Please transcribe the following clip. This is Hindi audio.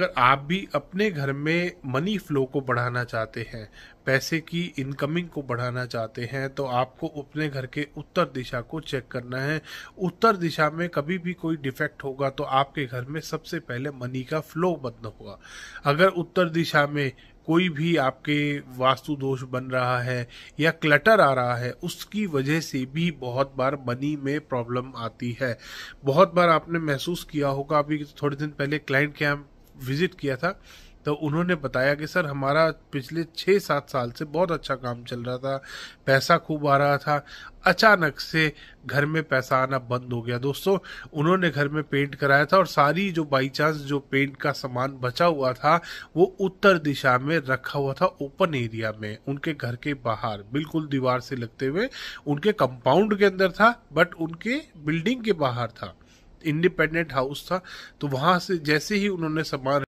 अगर आप भी अपने घर में मनी फ्लो को बढ़ाना चाहते हैं, पैसे की इनकमिंग को बढ़ाना चाहते हैं तो आपको अपने घर के उत्तर दिशा को चेक करना है। उत्तर दिशा में कभी भी कोई डिफेक्ट होगा तो आपके घर में सबसे पहले मनी का फ्लो बंद होगा। अगर उत्तर दिशा में कोई भी आपके वास्तु दोष बन रहा है या क्लटर आ रहा है, उसकी वजह से भी बहुत बार मनी में प्रॉब्लम आती है। बहुत बार आपने महसूस किया होगा, अभी थोड़े दिन पहले क्लाइंट के यहाँ विज़िट किया था तो उन्होंने बताया कि, सर, हमारा पिछले छः सात साल से बहुत अच्छा काम चल रहा था, पैसा खूब आ रहा था, अचानक से घर में पैसा आना बंद हो गया। दोस्तों, उन्होंने घर में पेंट कराया था और सारी जो बाई चांस जो पेंट का सामान बचा हुआ था, वो उत्तर दिशा में रखा हुआ था ओपन एरिया में, उनके घर के बाहर। बिल्कुल दीवार से लगते हुए उनके कंपाउंड के अंदर था बट उनके बिल्डिंग के बाहर था। इंडिपेंडेंट हाउस था तो वहाँ से जैसे ही उन्होंने सामान